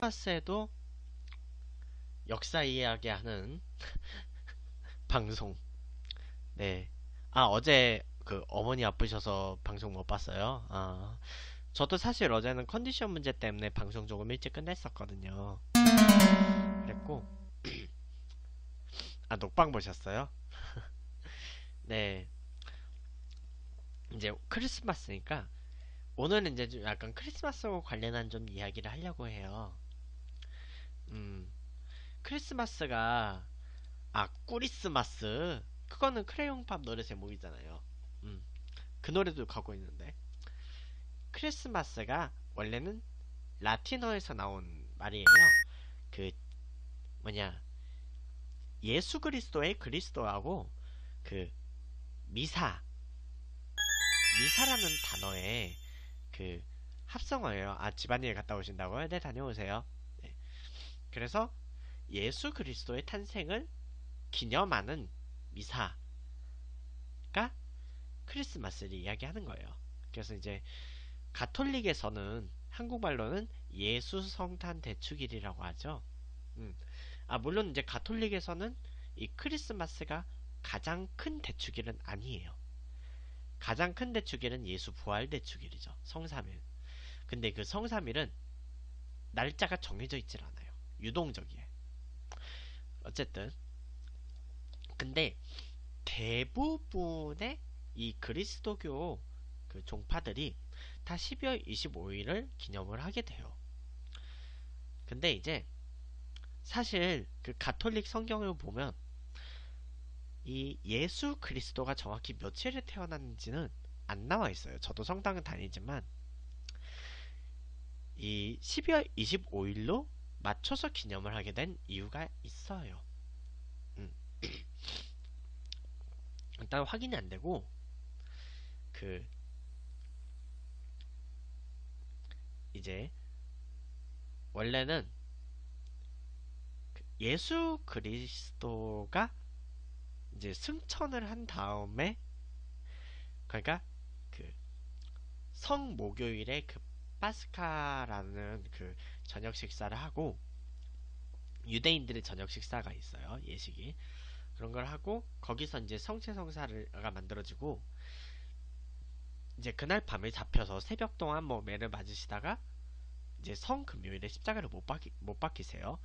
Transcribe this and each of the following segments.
크리스마스에도 역사 이야기하는 방송. 네. 아, 어제 그 어머니 아프셔서 방송 못 봤어요. 아. 저도 사실 어제는 컨디션 문제 때문에 방송 조금 일찍 끝냈었거든요. 그랬고. 아, 녹방 보셨어요? 네. 이제 크리스마스니까 오늘은 이제 좀 약간 크리스마스와 관련한 좀 이야기를 하려고 해요. 음, 크리스마스가 아 꾸리스마스 그거는 크레용팝 노래 제목이잖아요. 음, 그 노래도 갖고 있는데 크리스마스가 원래는 라틴어에서 나온 말이에요. 그 뭐냐 예수 그리스도의 그리스도하고 그 미사 미사라는 단어에 그 합성어예요. 아 집안일 갔다 오신다고요? 네 다녀오세요. 네. 그래서 예수 그리스도의 탄생을 기념하는 미사가 크리스마스를 이야기하는 거예요. 그래서 이제 가톨릭에서는 한국말로는 예수 성탄 대축일이라고 하죠. 음. 아 물론 이제 가톨릭에서는 이 크리스마스가 가장 큰 대축일은 아니에요. 가장 큰 대축일은 예수 부활 대축일이죠. 성삼일. 근데 그 성삼일은 날짜가 정해져 있질 않아요. 유동적이에요. 어쨌든 근데 대부분의 이 그리스도교 그 종파들이 다 12월 25일을 기념을 하게 돼요. 근데 이제 사실 그 가톨릭 성경을 보면 이 예수 그리스도가 정확히 며칠에 태어났는지는 안 나와 있어요. 저도 성당은 다니지만 이 12월 25일로 맞춰서 기념을 하게 된 이유가 있어요. 음. 일단 확인이 안 되고 그 이제 원래는 그 예수 그리스도가 이제 승천을 한 다음에 그러니까 그 성목요일에 그 파스카라는 그 저녁 식사를 하고 유대인들의 저녁 식사가 있어요 예식이 그런 걸 하고 거기서 이제 성체 성사가 만들어지고 이제 그날 밤에 잡혀서 새벽 동안 뭐 매를 맞으시다가 이제 성 금요일에 십자가를 못 박히, 못 박히세요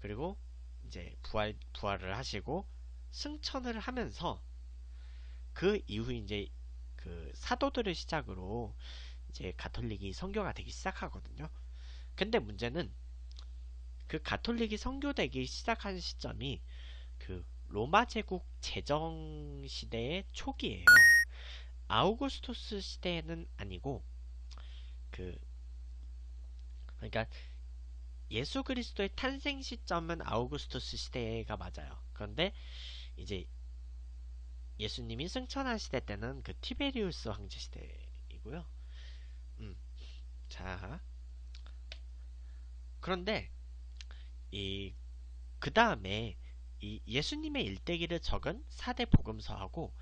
그리고 이제 부활 부활을 하시고 승천을 하면서 그 이후 이제 그 사도들을 시작으로 이제 가톨릭이 선교가 되기 시작하거든요. 근데 문제는 그 가톨릭이 선교되기 시작한 시점이 그 로마 제국 제정 시대의 초기예요. 아우구스토스 시대는 아니고 그 그러니까 예수 그리스도의 탄생 시점은 아우구스토스 시대가 맞아요. 그런데 이제 예수님이 승천한 시대 때는 그 티베리우스 황제 시대이고요. 음, 자, 그런데 이 그 다음에 이 예수님의 일대기를 적은 사대 복음서하고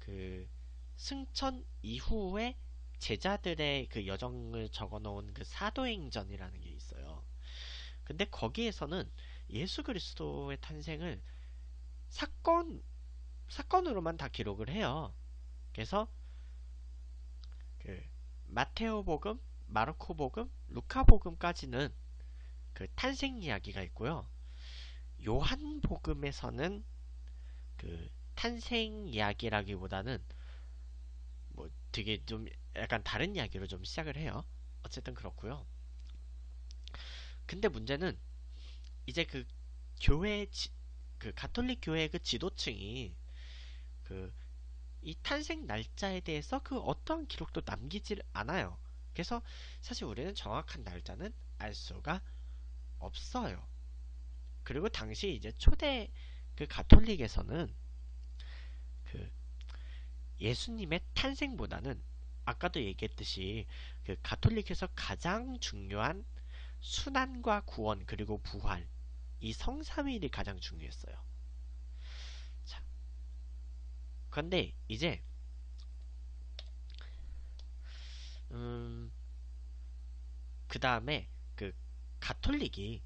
그 승천 이후에 제자들의 그 여정을 적어놓은 그 사도행전이라는 게 있어요. 근데 거기에서는 예수 그리스도의 탄생을 사건 사건으로만 다 기록을 해요. 그래서 그 마테오복음, 마르코복음, 루카복음까지는 그 탄생 이야기가 있고요. 요한복음에서는 그 탄생 이야기라기보다는 뭐 되게 좀 약간 다른 이야기로 좀 시작을 해요. 어쨌든 그렇고요. 근데 문제는 이제 그 교회 지, 그 가톨릭 교회 그 지도층이 그 이 탄생 날짜에 대해서 그 어떠한 기록도 남기질 않아요. 그래서 사실 우리는 정확한 날짜는 알 수가 없어요. 그리고 당시 이제 초대 그 가톨릭에서는 그 예수님의 탄생보다는 아까도 얘기했듯이 그 가톨릭에서 가장 중요한 순환과 구원 그리고 부활 이 성삼일이 가장 중요했어요. 자, 그런데 이제 음, 그 다음에 그 가톨릭이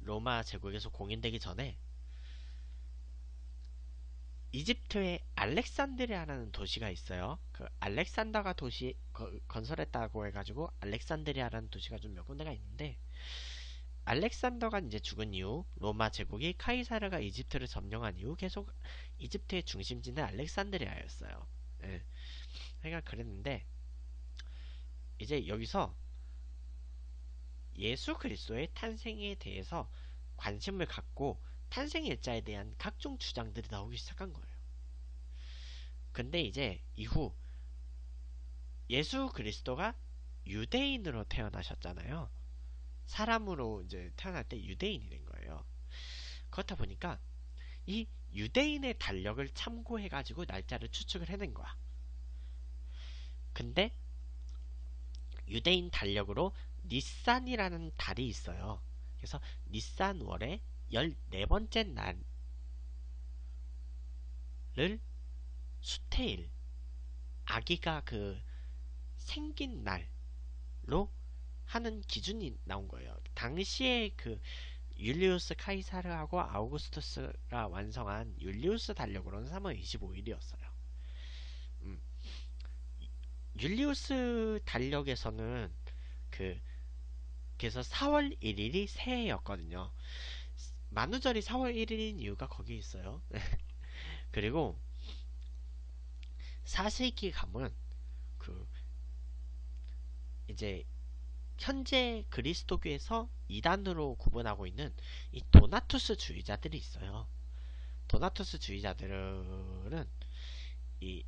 로마 제국에서 공인되기 전에 이집트의 알렉산드리아라는 도시가 있어요. 그 알렉산더가 도시 거, 건설했다고 해가지고 알렉산드리아라는 도시가 좀 몇 군데가 있는데 알렉산더가 이제 죽은 이후 로마 제국이 카이사르가 이집트를 점령한 이후 계속 이집트의 중심지는 알렉산드리아였어요. 예. 그러니까 그랬는데 이제 여기서 예수 그리스도의 탄생에 대해서 관심을 갖고 탄생 일자에 대한 각종 주장들이 나오기 시작한 거예요. 근데 이제 이후 예수 그리스도가 유대인으로 태어나셨잖아요. 사람으로 이제 태어날 때 유대인이 된 거예요. 그렇다 보니까 이 유대인의 달력을 참고해가지고 날짜를 추측을 해낸 거야. 근데 유대인 달력으로 니산이라는 달이 있어요. 그래서 니산월의 14번째 날을 수태일 아기가 그 생긴 날로 하는 기준이 나온 거예요. 당시에 그 율리우스 카이사르하고 아우구스투스가 완성한 율리우스 달력으로는 3월 25일이었어요. 음. 율리우스 달력에서는 그 그래서 4월 1일이 새해였거든요. 만우절이 4월 1일인 이유가 거기에 있어요. 그리고 4세기 가면 그 이제 현재 그리스도교에서 이단으로 구분하고 있는 이 도나투스 주의자들이 있어요. 도나투스 주의자들은 이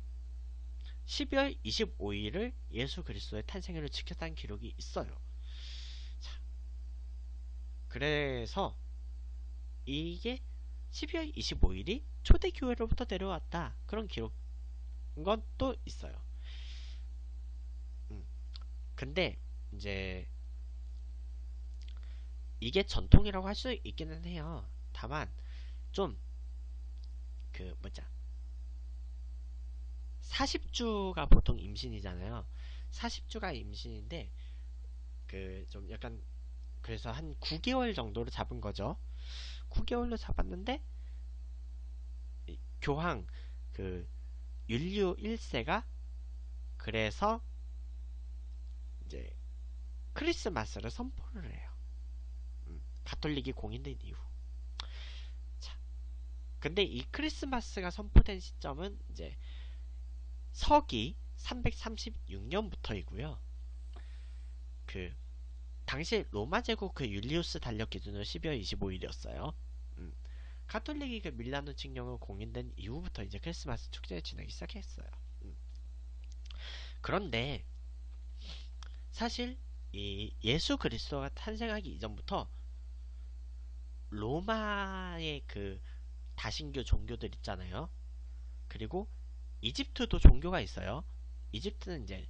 12월 25일을 예수 그리스도의 탄생일을 지켰다는 기록이 있어요. 자, 그래서 이게 12월 25일이 초대교회로부터 내려왔다. 그런 기록 건또 있어요. 음. 근데 이제 이게 전통이라고 할 수 있기는 해요. 다만 좀 그 뭐냐 40주가 보통 임신이잖아요. 40주가 임신인데 그 좀 약간 그래서 한 9개월 정도로 잡은 거죠. 9개월로 잡았는데 교황 그 율류 1세가 그래서 이제 크리스마스를 선포를 해요. 음, 가톨릭이 공인된 이후. 자, 근데 이 크리스마스가 선포된 시점은 이제 서기 336년부터이고요. 그 당시 로마 제국 그 율리우스 달력 기준으로 12월 25일이었어요. 음, 가톨릭이 그 밀라노 칙령을 공인된 이후부터 이제 크리스마스 축제를 지내기 시작했어요. 음. 그런데 사실 이 예수 그리스도가 탄생하기 이전부터 로마의 그 다신교 종교들 있잖아요. 그리고 이집트도 종교가 있어요. 이집트는 이제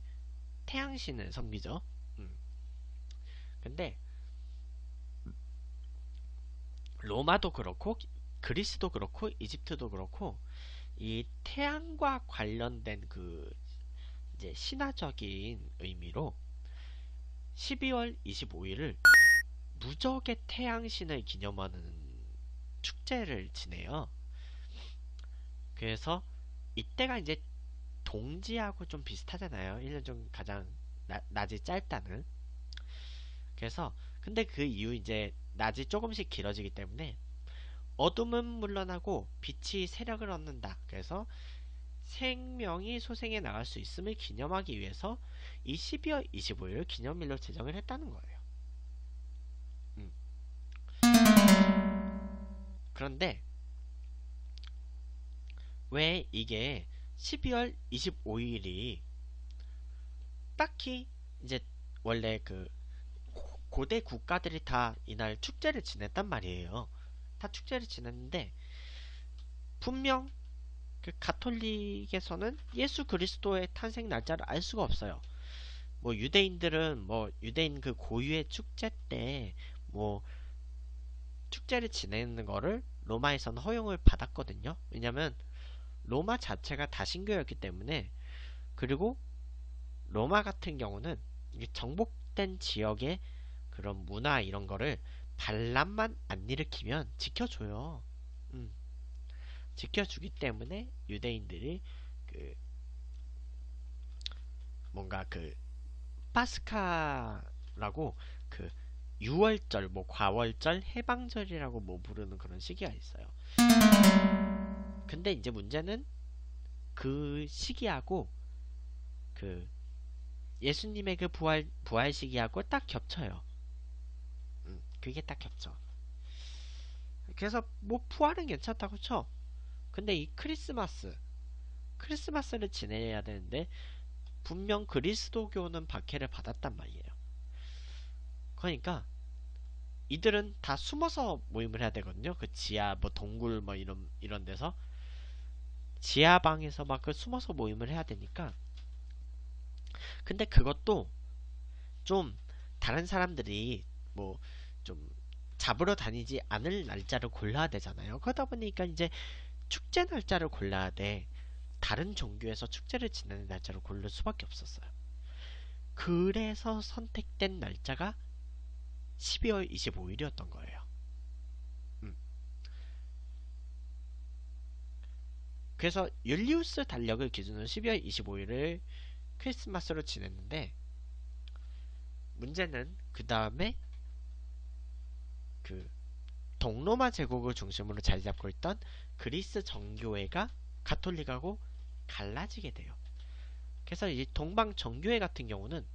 태양신을 섬기죠. 음. 근데 로마도 그렇고 그리스도 그렇고 이집트도 그렇고 이 태양과 관련된 그 이제 신화적인 의미로 12월 25일을 무적의 태양신을 기념하는 축제를 지내요. 그래서 이때가 이제 동지하고 좀 비슷하잖아요. 1년 중 가장 나, 낮이 짧다는. 그래서 근데 그 이후 이제 낮이 조금씩 길어지기 때문에 어둠은 물러나고 빛이 세력을 얻는다. 그래서 생명이 소생해 나갈 수 있음을 기념하기 위해서 이 12월 25일 기념일로 제정을 했다는 거예요. 음. 그런데 왜 이게 12월 25일이 딱히 이제 원래 그 고대 국가들이 다 이날 축제를 지냈단 말이에요. 다 축제를 지냈는데 분명 그 가톨릭에서는 예수 그리스도의 탄생 날짜를 알 수가 없어요. 뭐 유대인들은 뭐 유대인 그 고유의 축제 때 뭐 축제를 지내는 거를 로마에서는 허용을 받았거든요. 왜냐면 로마 자체가 다신교였기 때문에 그리고 로마 같은 경우는 정복된 지역의 그 그런 문화 이런 거를 반란만 안 일으키면 지켜줘요. 음. 지켜주기 때문에 유대인들이 그 뭔가 그 파스카라고 그 6월절, 뭐 과월절, 해방절이라고 뭐 부르는 그런 시기가 있어요. 근데 이제 문제는 그 시기하고 그 예수님의 그 부활 부활 시기하고 딱 겹쳐요. 음, 그게 딱 겹쳐. 그래서 뭐 부활은 괜찮다고 쳐. 근데 이 크리스마스 크리스마스를 지내야 되는데 분명 그리스도교는 박해를 받았단 말이에요. 그러니까 이들은 다 숨어서 모임을 해야 되거든요. 그 지하 뭐 동굴 뭐 이런 이런 데서 지하 방에서 막 그 숨어서 모임을 해야 되니까 근데 그것도 좀 다른 사람들이 뭐 좀 잡으러 다니지 않을 날짜를 골라야 되잖아요. 그러다 보니까 이제 축제 날짜를 골라야 돼. 다른 종교에서 축제를 지내는 날짜를 고를 수밖에 없었어요. 그래서 선택된 날짜가 12월 25일이었던 거예요. 음. 그래서 율리우스 달력을 기준으로 12월 25일을 크리스마스로 지냈는데 문제는 그 다음에 그 동로마 제국을 중심으로 자리 잡고 있던 그리스 정교회가 가톨릭하고 갈라지게 돼요. 그래서 이 동방 정교회 같은 경우는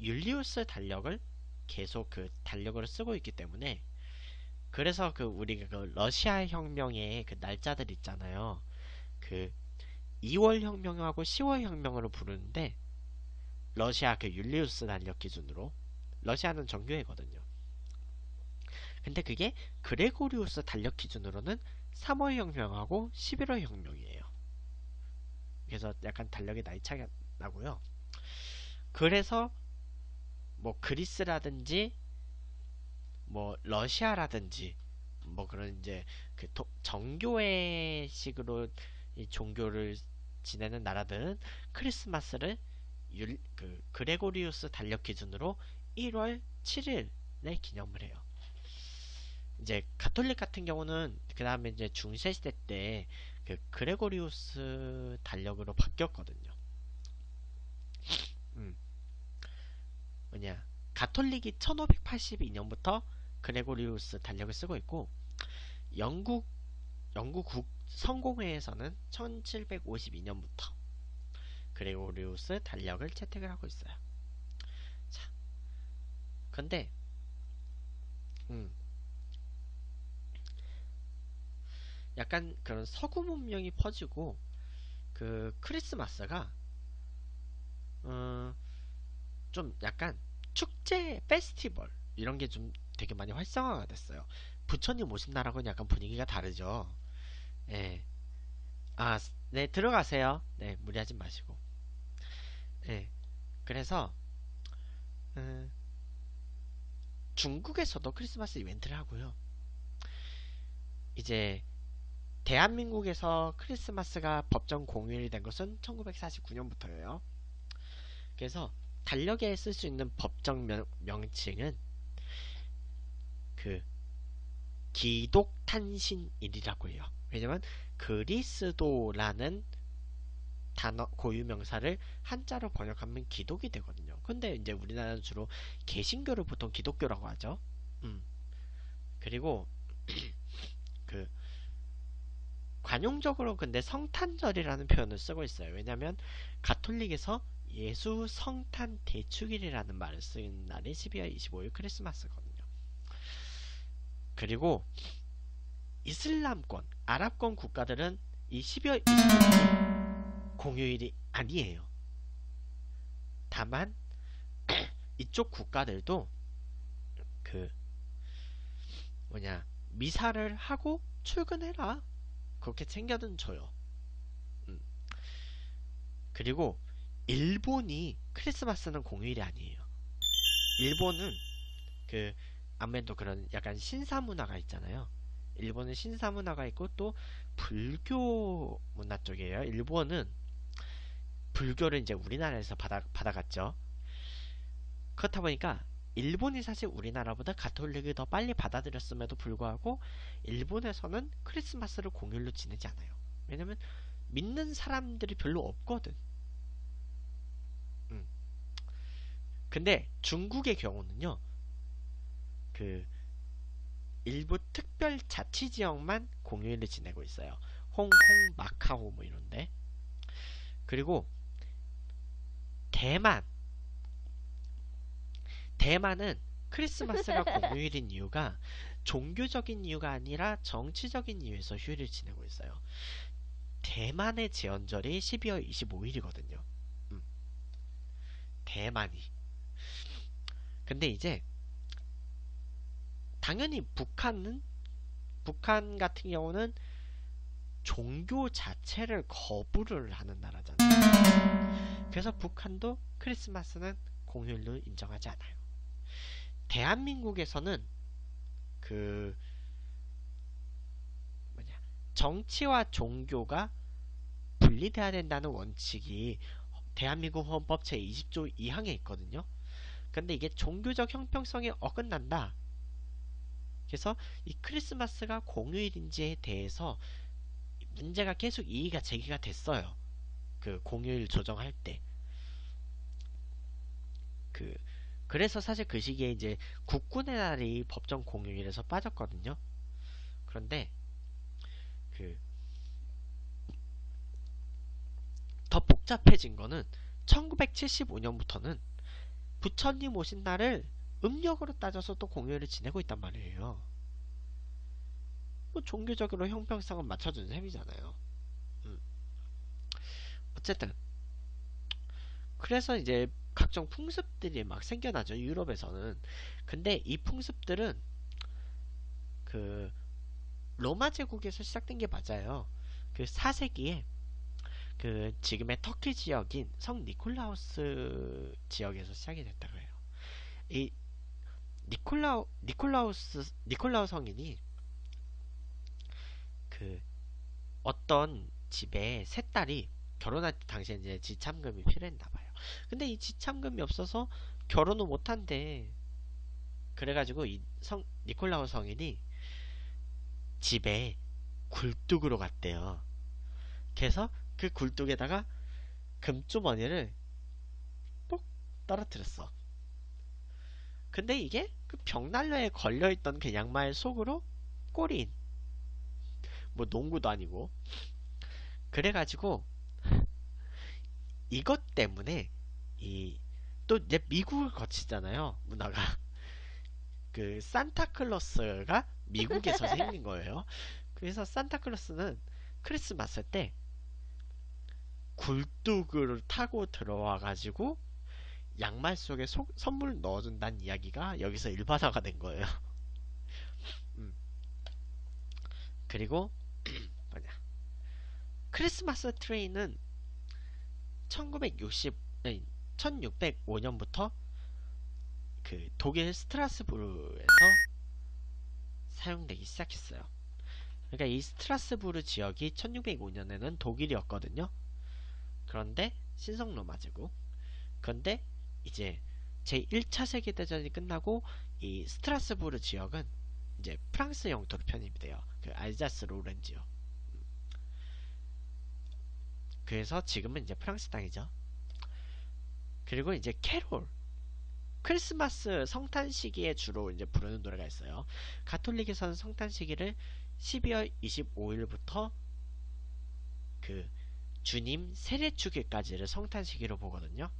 율리우스 달력을 계속 그 달력으로 쓰고 있기 때문에 그래서 그 우리가 그 러시아 혁명의 그 날짜들 있잖아요. 그 2월 혁명하고 10월 혁명으로 부르는데 러시아 그 율리우스 달력 기준으로 러시아는 정교회거든요. 근데 그게 그레고리우스 달력 기준으로는 3월 혁명하고 11월 혁명이에요. 그래서 약간 달력의 나이 차이가 나고요. 그래서 뭐 그리스라든지 뭐 러시아라든지 뭐 그런 이제 그 정교회 식으로 이 종교를 지내는 나라들은 크리스마스를 율, 그 그레고리우스 달력 기준으로 1월 7일에 기념을 해요. 이제 가톨릭 같은 경우는 그 다음에 이제 중세 시대 때 그 그레고리우스 달력으로 바뀌었거든요. 음. 뭐냐 가톨릭이 1582년부터 그레고리우스 달력을 쓰고 있고 영국 영국 국 성공회에서는 1752년부터 그레고리우스 달력을 채택을 하고 있어요. 자, 근데 음, 약간 그런 서구 문명이 퍼지고 그 크리스마스가 어, 좀 약간 축제 페스티벌 이런 게 좀 되게 많이 활성화가 됐어요. 부처님 오신 날하고는 약간 분위기가 다르죠. 예. 아, 네, 들어가세요. 네, 무리하지 마시고. 예. 그래서, 음, 중국에서도 크리스마스 이벤트를 하고요. 이제, 대한민국에서 크리스마스가 법정 공휴일이 된 것은 1949년부터예요. 그래서 달력에 쓸 수 있는 법정 명, 명칭은 그 기독탄신일이라고 해요. 왜냐면 그리스도라는 단어 고유 명사를 한자로 번역하면 기독이 되거든요. 근데 이제 우리나라는 주로 개신교를 보통 기독교라고 하죠. 음. 그리고 그 관용적으로 근데 성탄절이라는 표현을 쓰고 있어요. 왜냐면 가톨릭에서 예수 성탄 대축일이라는 말을 쓰는 날이 12월 25일 크리스마스거든요. 그리고 이슬람권, 아랍권 국가들은 이 12월 25일이 공휴일이 아니에요. 다만 이쪽 국가들도 그 뭐냐 미사를 하고 출근해라 그렇게 챙겨든 줘요. 음. 그리고 일본이 크리스마스는 공휴일이 아니에요. 일본은 그 아무래도 그런 약간 신사 문화가 있잖아요. 일본은 신사 문화가 있고 또 불교 문화 쪽이에요. 일본은 불교를 이제 우리나라에서 받아, 받아갔죠. 그렇다 보니까 일본이 사실 우리나라보다 가톨릭을 더 빨리 받아들였음에도 불구하고 일본에서는 크리스마스를 공휴일로 지내지 않아요. 왜냐면 믿는 사람들이 별로 없거든. 음. 근데 중국의 경우는요. 그 일부 특별 자치 지역만 공휴일을 지내고 있어요. 홍콩, 마카오 뭐 이런데. 그리고 대만 대만은 크리스마스가 공휴일인 이유가 종교적인 이유가 아니라 정치적인 이유에서 휴일을 지내고 있어요. 대만의 제헌절이 12월 25일이거든요. 음. 대만이. 근데 이제 당연히 북한은 북한 같은 경우는 종교 자체를 거부를 하는 나라잖아요. 그래서 북한도 크리스마스는 공휴일로 인정하지 않아요. 대한민국에서는 그 뭐냐 정치와 종교가 분리돼야 된다는 원칙이 대한민국 헌법 제 20조 2항에 있거든요. 근데 이게 종교적 형평성에 어긋난다. 그래서 이 크리스마스가 공휴일인지에 대해서 문제가 계속 이의가 제기가 됐어요. 그 공휴일 조정할 때. 그 그래서 사실 그 시기에 이제 국군의 날이 법정 공휴일에서 빠졌거든요. 그런데 그 더 복잡해진 거는 1975년부터는 부처님 오신 날을 음력으로 따져서 또 공휴일을 지내고 있단 말이에요. 뭐 종교적으로 형평성은 맞춰준 셈이잖아요. 음. 어쨌든 그래서 이제 각종 풍습들이 막 생겨나죠. 유럽에서는. 근데 이 풍습들은 그 로마 제국에서 시작된 게 맞아요. 그 4세기에 그 지금의 터키 지역인 성 니콜라우스 지역에서 시작이 됐다고 해요. 이 니콜라우 니콜라우스 니콜라우 성인이 그 어떤 집에 세 딸이 결혼할 때 당시에 이제 지참금이 필요했나 봐요. 근데 이 지참금이 없어서 결혼을 못 한대. 그래가지고 이 성 니콜라우 성인이 집에 굴뚝으로 갔대요. 그래서 그 굴뚝에다가 금주머니를 뽁 떨어뜨렸어. 근데 이게 그 벽난로에 걸려있던 그 양말 속으로 꼬린 뭐 농구도 아니고 그래가지고 이것 때문에 이 또 이제 미국을 거치잖아요 문화가. 그 산타클로스가 미국에서 생긴 거예요. 그래서 산타클로스는 크리스마스 때 굴뚝을 타고 들어와 가지고 양말 속에 소, 선물 넣어준다는 이야기가 여기서 일반화가 된 거예요. 음. 그리고 뭐냐 크리스마스 트레이는 1960 아니, 1605년부터 그 독일 스트라스부르에서 사용되기 시작했어요. 그러니까 이 스트라스부르 지역이 1605년에는 독일이었거든요. 그런데 신성 로마 제국. 그런데 이제 제 1차 세계대전이 끝나고 이 스트라스부르 지역은 이제 프랑스 영토로 편입이 돼요. 그 알자스 로렌지요. 그래서 지금은 이제 프랑스 땅이죠. 그리고 이제 캐롤 크리스마스 성탄 시기에 주로 이제 부르는 노래가 있어요. 가톨릭에서는 성탄 시기를 12월 25일부터 그 주님 세례 축일까지를 성탄 시기로 보거든요.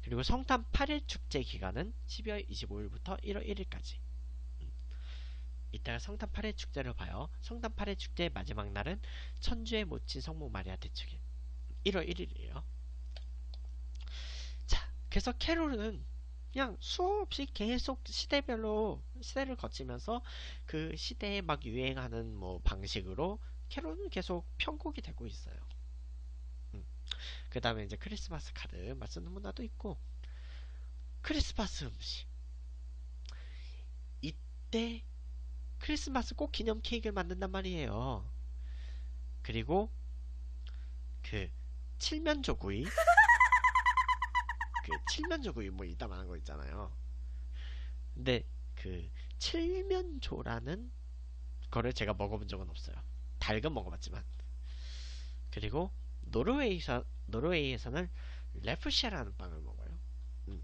그리고 성탄 8일 축제 기간은 12월 25일부터 1월 1일까지. 이따가 성탄 8일 축제를 봐요. 성탄 8일 축제의 마지막 날은 천주의 모친 성모 마리아 대축일 1월 1일이에요. 자, 그래서 캐롤은 그냥 수없이 계속 시대별로 시대를 거치면서 그 시대에 막 유행하는 뭐 방식으로 캐롤은 계속 편곡이 되고 있어요. 음. 그 다음에 이제 크리스마스 카드 맞쓰는 문화도 있고 크리스마스 음식 이때 크리스마스 꼭 기념 케이크를 만든단 말이에요. 그리고 그 칠면조 구이 그 칠면조 구이 뭐 이따 말한 거 있잖아요. 근데 그 칠면조라는 거를 제가 먹어본 적은 없어요. 닭은 먹어봤지만. 그리고 노르웨이에서 노르웨이에서는 레프시라는 빵을 먹어요. 음.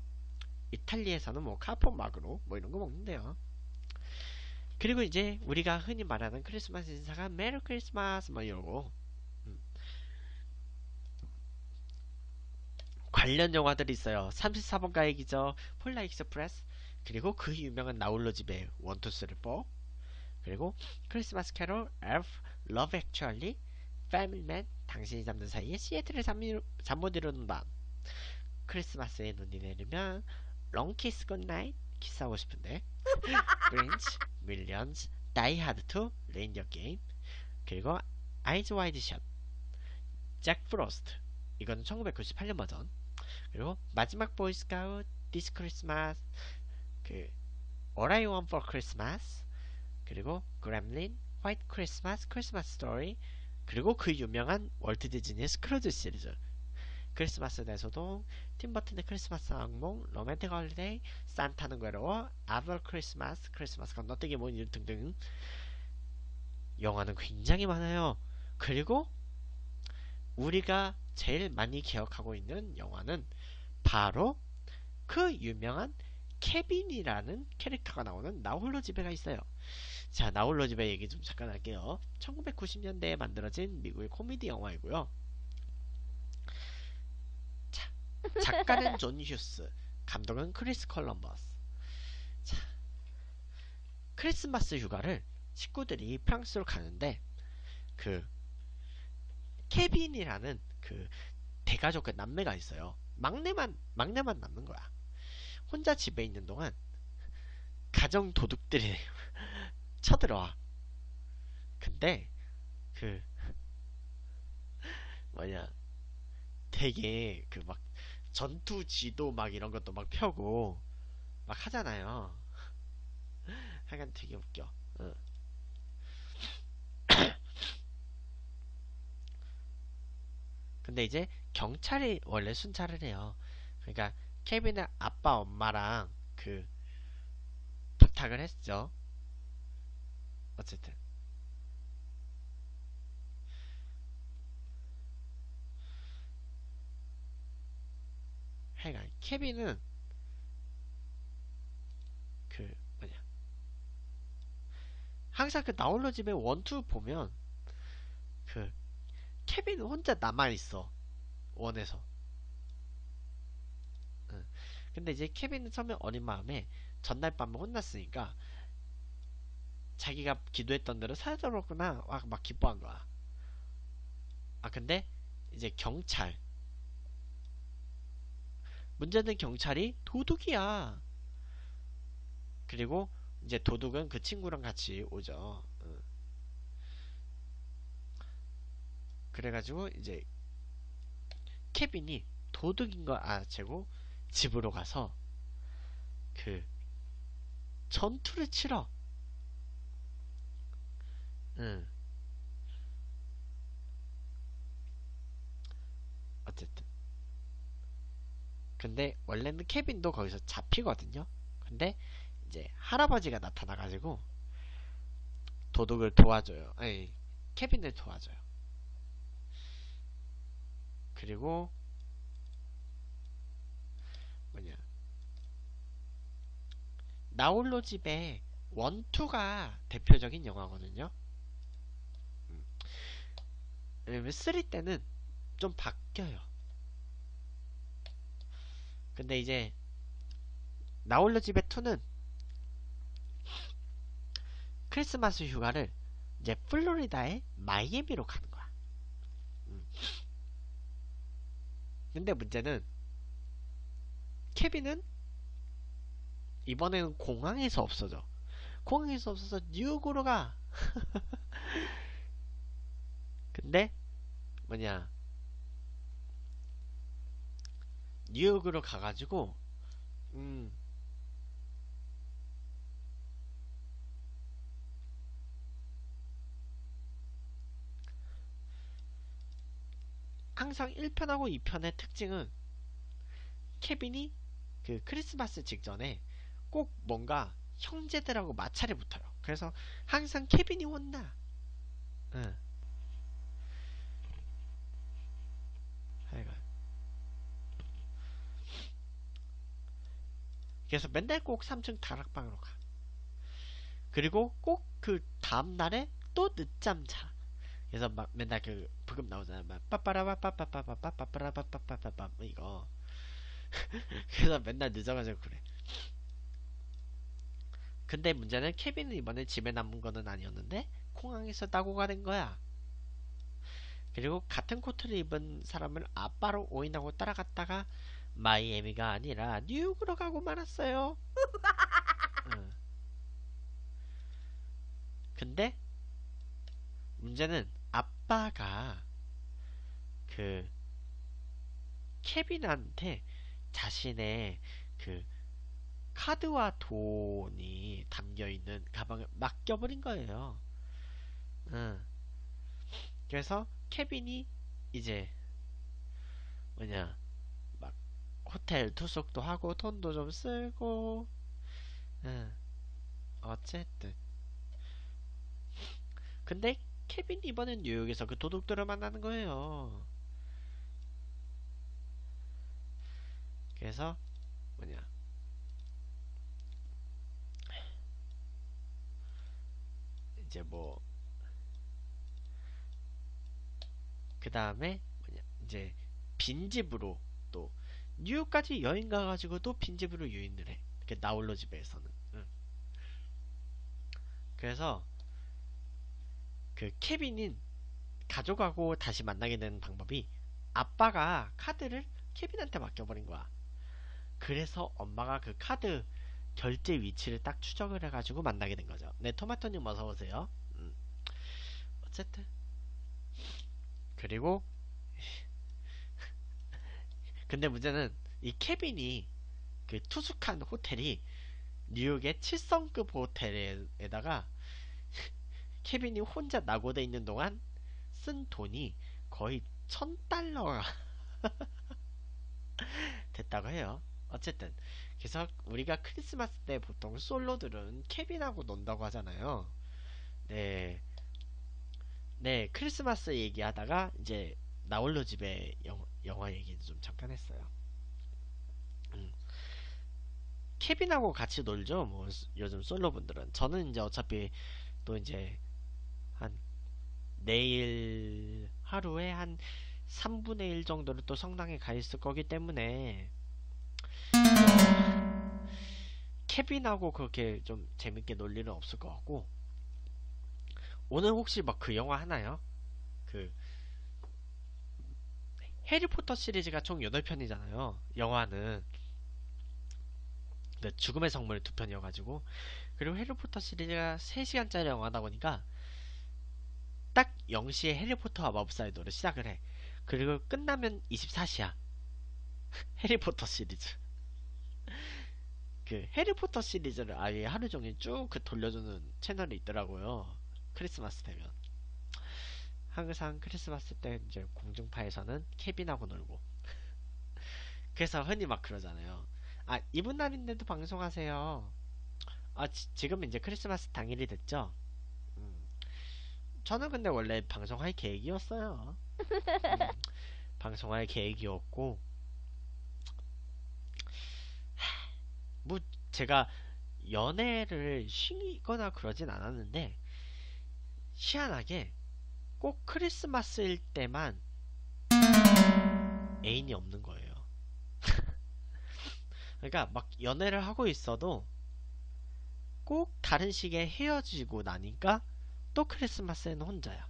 이탈리아에서는 뭐 카포마그로 뭐 이런 거 먹는데요. 그리고 이제 우리가 흔히 말하는 크리스마스 인사가 Merry Christmas 뭐 이러고 음. 관련 영화들이 있어요. 34번 가의 기적, 폴라 익스프레스, 그리고 그 유명한 나홀로 집에 one two three four 그리고 크리스마스 캐롤, 엘프, 러브 액츄얼리, 패밀리맨, 당신이 잠든 사이에 시애틀의 잠 못 이루는 밤 크리스마스에 눈이 내리면 롱키스 굿나잇 키스하고 싶은데 그린치, 밀리언즈, 다이하드 2, 레인디어 게임 그리고 아이즈 와이드 샷, 잭 프로스트 이거는 1998년 버전 그리고 마지막 보이스카우트, 디스 크리스마스 그 All I Want for Christmas 그리고 그렘린, 화이트 크리스마스, 크리스마스 스토리 그리고 그 유명한 월트 디즈니 스크루즈 시리즈 크리스마스 대소동, 팀버튼의 크리스마스 악몽, 로맨틱 홀리데이, 산타는 괴로워, 아벌 크리스마스, 크리스마스 건너뛰기 모임 등등 영화는 굉장히 많아요. 그리고 우리가 제일 많이 기억하고 있는 영화는 바로 그 유명한 케빈이라는 캐릭터가 나오는 나홀로 집에가 있어요. 자, 나홀로 집에 얘기 좀 잠깐 할게요. 1990년대에 만들어진 미국의 코미디 영화이고요. 자, 작가는 존 휴스, 감독은 크리스 컬럼버스. 자, 크리스마스 휴가를 식구들이 프랑스로 가는데 그 케빈이라는 그 대가족 그 남매가 있어요. 막내만 막내만 남는 거야. 혼자 집에 있는 동안 가정 도둑들이 쳐들어와. 근데 그 뭐냐 되게 그 막 전투 지도 막 이런 것도 막 펴고 막 하잖아요. 하여간 되게 웃겨. 응. 근데 이제 경찰이 원래 순찰을 해요. 그러니까 케빈의 아빠 엄마랑 그 부탁을 했죠. 어쨌든 하여간 케빈은 그 뭐냐. 항상 그 나홀로 집에 원투 보면 그 케빈은 혼자 남아 있어. 원에서. 응. 근데 이제 케빈은 처음에 어린 마음에 전날 밤에 혼났으니까 자기가 기도했던 대로 사라져버렸구나. 막, 막 기뻐한 거야. 아 근데 이제 경찰 문제는 경찰이 도둑이야 그리고 이제 도둑은 그 친구랑 같이 오죠 응. 그래가지고 이제 케빈이 도둑인 걸 알아채고 집으로 가서 그 전투를 치러 응. 어쨌든 근데 원래는 케빈도 거기서 잡히거든요. 근데 이제 할아버지가 나타나가지고 도둑을 도와줘요. 아니 케빈을 도와줘요. 그리고 뭐냐. 나홀로 집에 원투가 대표적인 영화거든요. 음. 왜냐면 3 때는 좀 바뀌어요 근데 이제 나홀로 집에 2는 크리스마스 휴가를 이제 플로리다의 마이애미로 가는 거야 음. 근데 문제는 케빈은 이번에는 공항에서 없어져. 공항에서 없어서 뉴욕으로 가. 근데 뭐냐 뉴욕으로 가가지고 음 항상 1편하고 2편의 특징은 케빈이 그 크리스마스 직전에 꼭 뭔가 형제들하고 마찰이 붙어요. 그래서 항상 케빈이 혼나. 응. 그래서 맨날 꼭 3층 다락방으로 가. 그리고 꼭 그 다음날에 또 늦잠 자. 그래서 막 맨날 그 부금 나오잖아. 막 빠빠라바 빠빠빠빠 빠빠라바 빠빠빠빠 뭐 이거. 그래서 맨날 늦어가지고 그래. 근데 문제는 케빈은 이번에 집에 남은 거는 아니었는데 공항에서 따고 가는 거야. 그리고 같은 코트를 입은 사람을 아빠로 오인하고 따라갔다가 마이애미가 아니라 뉴욕으로 가고 말았어요. 응. 근데 문제는 아빠가 그 케빈한테 자신의 그 카드와 돈이 담겨 있는 가방을 맡겨버린 거예요. 응. 그래서 케빈이 이제 뭐냐 막 호텔 투숙도 하고 돈도 좀 쓰고 응. 어쨌든 근데 케빈이 이번엔 뉴욕에서 그 도둑들을 만나는 거예요. 그래서 뭐냐 이제 뭐 그 다음에 뭐냐 이제 빈집으로 또 뉴욕까지 여행 가가지고 또 빈집으로 유인을 해. 그 나홀로 집에서는. 응. 그래서 그 케빈인 가져가고 다시 만나게 되는 방법이 아빠가 카드를 케빈한테 맡겨버린 거야. 그래서 엄마가 그 카드 결제 위치를 딱 추적을 해가지고 만나게 된 거죠. 네, 토마토님 어서 오세요. 음. 어쨌든 그리고 근데 문제는 이 케빈이 그 투숙한 호텔이 뉴욕의 7성급 호텔에다가 케빈이 혼자 낙오돼 있는 동안 쓴 돈이 거의 천 달러가 됐다고 해요. 어쨌든 그래서 우리가 크리스마스 때 보통 솔로들은 케빈하고 논다고 하잖아요. 네, 네 크리스마스 얘기하다가 이제 나 홀로 집에 영, 영화 얘기도 좀 잠깐 했어요. 음. 케빈하고 같이 놀죠. 뭐 요즘 솔로분들은 저는 이제 어차피 또 이제 한 내일 하루에 한 3분의 1 정도를 또 성당에 가 있을 거기 때문에 어, 케빈하고 그렇게 좀 재밌게 놀 일은 없을 것 같고 오늘 혹시 막 그 영화 하나요? 그 해리포터 시리즈가 총 8편이잖아요. 영화는 그 죽음의 성물 두 편이어가지고 그리고 해리포터 시리즈가 3시간짜리 영화다 보니까 딱 0시에 해리포터와 마법사의 노래 시작을 해. 그리고 끝나면 24시야. 해리포터 시리즈. 그 해리포터 시리즈를 아예 하루 종일 쭉 그 돌려주는 채널이 있더라고요. 크리스마스 되면. 항상 크리스마스 때 이제 공중파에서는 케빈하고 놀고. 그래서 흔히 막 그러잖아요. 아, 이분 날인데도 방송하세요. 아, 지, 금 이제 크리스마스 당일이 됐죠? 음. 저는 근데 원래 방송할 계획이었어요. 음, 방송할 계획이었고, 뭐, 제가 연애를 쉬거나 그러진 않았는데, 희한하게 꼭 크리스마스일 때만 애인이 없는 거예요. 그러니까 막 연애를 하고 있어도 꼭 다른 시기에 헤어지고 나니까 또 크리스마스에는 혼자야.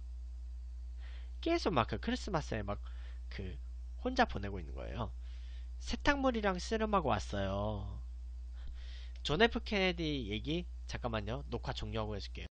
계속 막 그 크리스마스에 막 그 혼자 보내고 있는 거예요. 세탁물이랑 씨름하고 왔어요. 존 F 케네디 얘기 잠깐만요. 녹화 종료하고 해줄게요.